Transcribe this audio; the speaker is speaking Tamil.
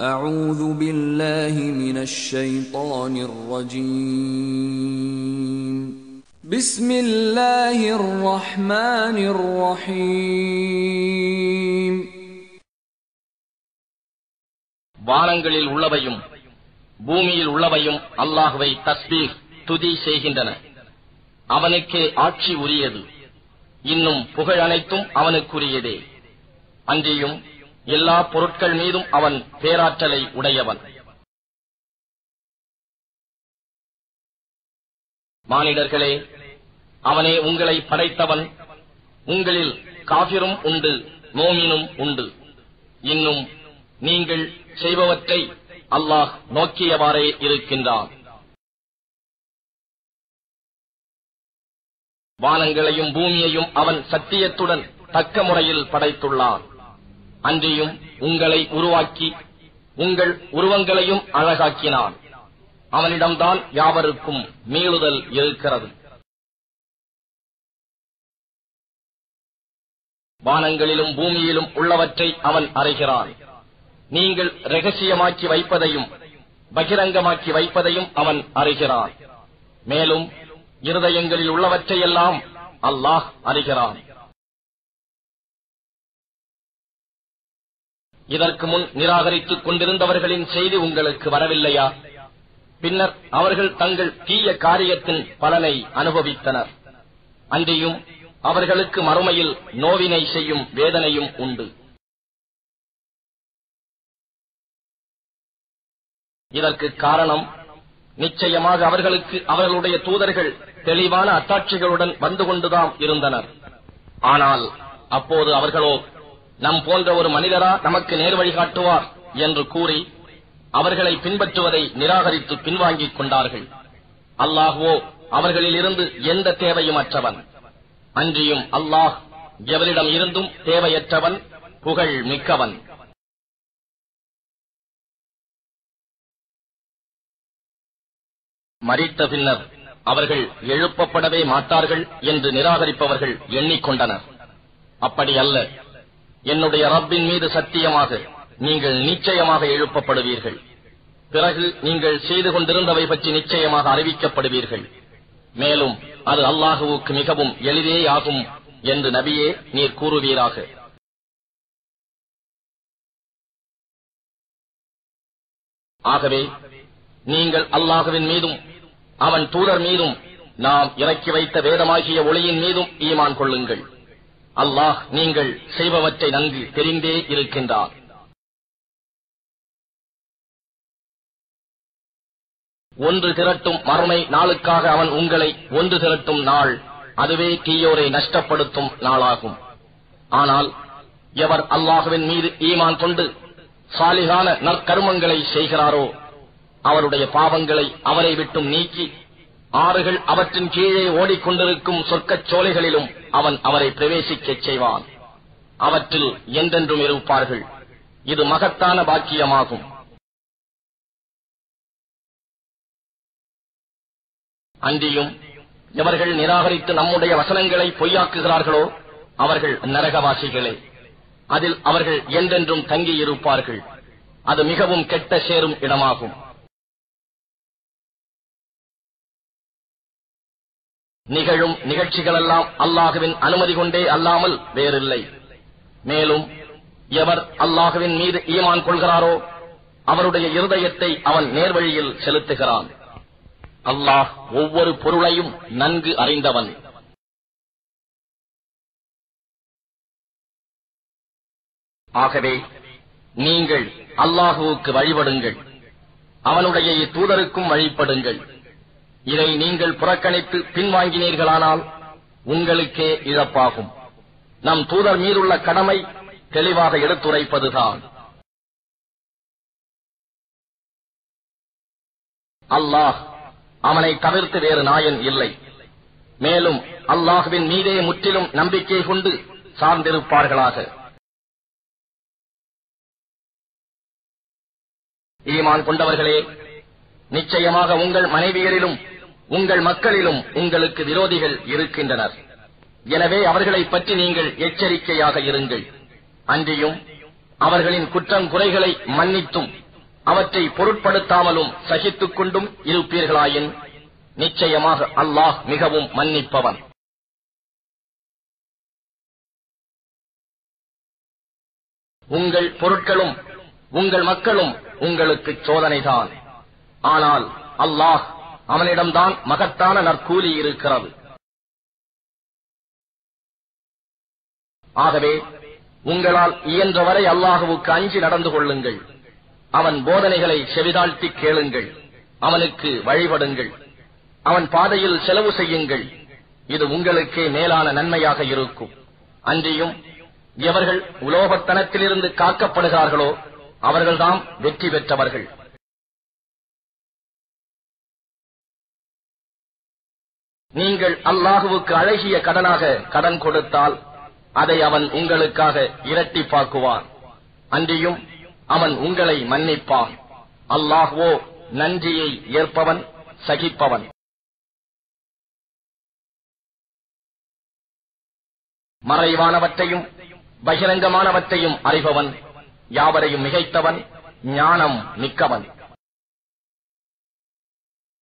أعوذ بالله من الشيطان الرجيم بسم الله الرحمن الرحيم வானங்களில் உள்ளவையும் பூமியில் உள்ளவையும் அல்லாஹுவை தஸ்பீர் துதி செய்கின்றன அவனுக்கே ஆட்சி உரியது இன்னும் புகழ் அனைத்தும் அவனுக்குரியதே அன்றியும் எல்லா பொருட்கள் மீதும் அவன் பேராற்றலை உடையவன். மானிடர்களே அவனே உங்களை படைத்தவன். உங்களில் காபிரும் உண்டு மோமினும் உண்டு. இன்னும் நீங்கள் செய்பவற்றை அல்லாஹ் நோக்கியவாறே இருக்கின்றான். வானங்களையும் பூமியையும் அவன் சத்தியத்துடன் தக்க முறையில் படைத்துள்ளான். அன்றியும் உங்களை உருவாக்கி உங்கள் உருவங்களையும் அழகாக்கினான். அவனிடம்தான் யாவருக்கும் மீளுதல் இருக்கிறது. வானங்களிலும் பூமியிலும் உள்ளவற்றை அவன் அறைகிறான். நீங்கள் ரகசியமாக்கி வைப்பதையும் பகிரங்கமாக்கி வைப்பதையும் அவன் அறிகிறான். மேலும் இருதயங்களில் உள்ளவற்றையெல்லாம் அல்லாஹ் அறிகிறான். இதற்கு முன் நிராகரித்துக் கொண்டிருந்தவர்களின் செய்தி உங்களுக்கு வரவில்லையா? பின்னர் அவர்கள் தங்கள் தீய காரியத்தின் பலனை அனுபவித்தனர். அன்றியும் அவர்களுக்கு மறுமையில் நோவினை செய்யும் வேதனையும் உண்டு. இதற்கு காரணம் நிச்சயமாக அவர்களுக்கு அவர்களுடைய தூதர்கள் தெளிவான அத்தாட்சிகளுடன் வந்து கொண்டுதான் இருந்தனர். ஆனால் அப்போது அவர்களோ நம் போன்ற ஒரு மனிதரா நமக்கு நேர் வழிகாட்டுவார் என்று கூறி அவர்களை பின்பற்றுவதை நிராகரித்து பின்வாங்கிக் கொண்டார்கள். அல்லாஹுவோ அவர்களில் இருந்து எந்த தேவையும் அற்றவன் அன்றியும் அல்லாஹ் எவரிடம் இருந்தும் தேவையற்றவன் புகழ் மிக்கவன். மறித்த பின்னர் அவர்கள் எழுப்பப்படவே மாட்டார்கள் என்று நிராகரிப்பவர்கள் எண்ணிக்கொண்டனர். அப்படி அல்ல. என்னுடைய ரப்பின் மீது சத்தியமாக நீங்கள் நிச்சயமாக எழுப்பப்படுவீர்கள். பிறகு நீங்கள் செய்து கொண்டிருந்தவை பற்றி நிச்சயமாக அறிவிக்கப்படுவீர்கள். மேலும் அது அல்லாஹுவுக்கு மிகவும் எளிதே ஆகும் என்று நபியே நீர் கூறுவீராக. ஆகவே நீங்கள் அல்லாஹுவின் மீதும் அவன் தூதர் மீதும் நாம் இறக்கி வைத்த வேதமாகிய ஒளியின் மீதும் ஈமான் கொள்ளுங்கள். அல்லாஹ் நீங்கள் செய்பவற்றை நன்கு தெரிந்தே இருக்கின்றார். ஒன்று திரட்டும் மறுமை நாளுக்காக அவன் உங்களை ஒன்று திரட்டும் நாள் அதுவே தீயோரை நஷ்டப்படுத்தும் நாளாகும். ஆனால் எவர் அல்லாஹுவின் மீது ஈமான் கொண்டு சாலிகான நற்கருமங்களை செய்கிறாரோ அவருடைய பாவங்களை அவரை விட்டும் நீக்கி ஆறுகள் அவற்றின் கீழே ஓடிக்கொண்டிருக்கும் சொர்க்கச் சோலைகளிலும் அவன் அவரை பிரவேசிக்கச் செய்வான். அவற்றில் என்றென்றும் இருப்பார்கள். இது மகத்தான பாக்கியமாகும். அன்றியும் எவர்கள் நிராகரித்து நம்முடைய வசனங்களை பொய்யாக்குகிறார்களோ அவர்கள் நரகவாசிகளே. அதில் அவர்கள் என்றென்றும் தங்கியிருப்பார்கள். அது மிகவும் கெட்ட சேரும் இடமாகும். நிகழும் நிகழ்ச்சிகளெல்லாம் அல்லாஹுவின் அனுமதி கொண்டே அல்லாமல் வேறில்லை. மேலும் எவர் அல்லாஹுவின் மீது ஈமான் கொள்கிறாரோ அவருடைய இருதயத்தை அவன் நேர்வழியில் செலுத்துகிறான். அல்லாஹ் ஒவ்வொரு பொருளையும் நன்கு அறிந்தவன். ஆகவே நீங்கள் அல்லாஹுவுக்கு வழிபடுங்கள். அவனுடைய தூதருக்கும் வழிபடுங்கள். இதை நீங்கள் புறக்கணித்து பின்வாங்கினீர்களானால் உங்களுக்கே இழப்பாகும். நம் தூதர் மீதுள்ள கடமை தெளிவாக எடுத்துரைப்பதுதான். அல்லாஹ் அவனை தவிர்த்து வேறு நாயன் இல்லை. மேலும் அல்லாஹுவின் மீதே முற்றிலும் நம்பிக்கை கொண்டு சார்ந்திருப்பார்களாக. ஈமான் கொண்டவர்களே நிச்சயமாக உங்கள் மனைவியரிலும் உங்கள் மக்களிலும் உங்களுக்கு விரோதிகள் இருக்கின்றனர். எனவே அவர்களை பற்றி நீங்கள் எச்சரிக்கையாக இருங்கள். அன்றியும் அவர்களின் குற்றம் குறைகளை மன்னித்தும் அவற்றை பொருட்படுத்தாமலும் சகித்துக் கொண்டும் இருப்பீர்களாயின் நிச்சயமாக அல்லாஹ் மிகவும் மன்னிப்பவன். உங்கள் பொருட்களும் உங்கள் மக்களும் உங்களுக்கு சோதனைதான். ஆனால் அல்லாஹ் அவனிடம்தான் மகத்தான நற்கூலி இருக்கிறது. ஆகவே உங்களால் இயன்றவரை அல்லாஹுவுக்கு அஞ்சி நடந்து கொள்ளுங்கள். அவன் போதனைகளை செவிதாழ்த்தி கேளுங்கள். அவனுக்கு வழிபடுங்கள். அவன் பாதையில் செலவு செய்யுங்கள். இது உங்களுக்கே மேலான நன்மையாக இருக்கும். அன்றியும் எவர்கள் உலோகத்தனத்திலிருந்து காக்கப்படுகிறார்களோ அவர்கள்தாம் வெற்றி பெற்றவர்கள். நீங்கள் அல்லாஹுவுக்கு அழகிய கடனாக கடன் கொடுத்தால் அதை அவன் உங்களுக்காக இரட்டிப்பாக்குவான் அன்றியும் அவன் உங்களை மன்னிப்பான். அல்லாஹுவோ நன்றியை ஏற்பவன் சகிப்பவன். மறைவானவற்றையும் பகிரங்கமானவற்றையும் அறிபவன். யாவரையும் மிகைத்தவன் ஞானம் மிக்கவன்.